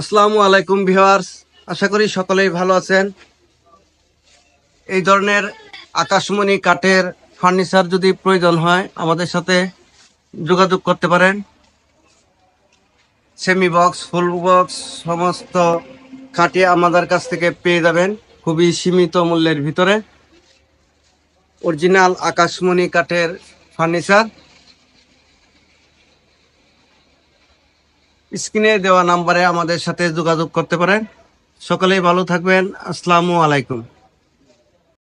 আসসালামু আলাইকুম ভিউয়ার্স, আশা করি সকলেই ভালো আছেন। এই ধরনের আকাশমণি কাঠের ফার্নিচার যদি প্রয়োজন হয়, আমাদের সাথে যোগাযোগ করতে পারেন। সেমি বক্স, ফুল বক্স, সমস্ত কাঠে আমাদের কাছ থেকে পেয়ে যাবেন খুবই সীমিত মূল্যের ভিতরে। অরিজিনাল আকাশমণি কাঠের ফার্নিচার। স্ক্রিনে দেওয়া নাম্বারে আমাদের সাথে যোগাযোগ করতে পারেন। সকলেই ভালো থাকবেন। আসসালামু আলাইকুম।